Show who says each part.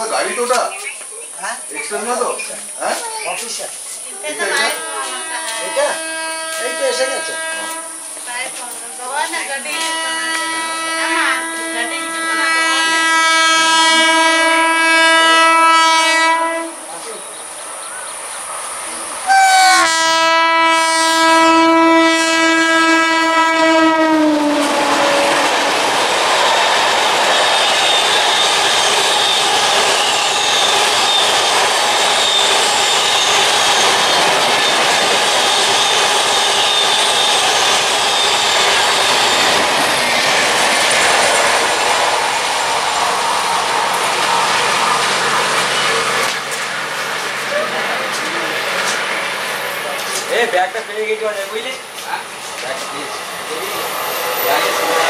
Speaker 1: बघ गाडी तोटा एक्सप्रेस ना तो
Speaker 2: ऑफिस
Speaker 1: এটা
Speaker 2: এইটা এসে গেছে এ ব্যাগটা ফেলে গেছি অনেক বুঝলি ব্যাগ প্লিজ